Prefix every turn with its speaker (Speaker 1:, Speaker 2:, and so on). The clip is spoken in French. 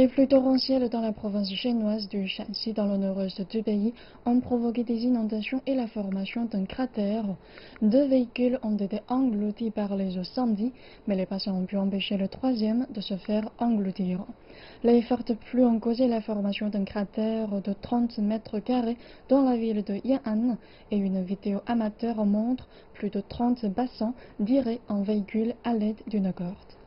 Speaker 1: Les pluies torrentielles dans la province chinoise du Shanxi, dans le nord-est du pays, ont provoqué des inondations et la formation d'un cratère. Deux véhicules ont été engloutis par les eaux samedi, mais les passants ont pu empêcher le troisième de se faire engloutir. Les fortes pluies ont causé la formation d'un cratère de 30 mètres carrés dans la ville de Yan'an et une vidéo amateur montre plus de 30 bassins dirés en véhicule à l'aide d'une corde.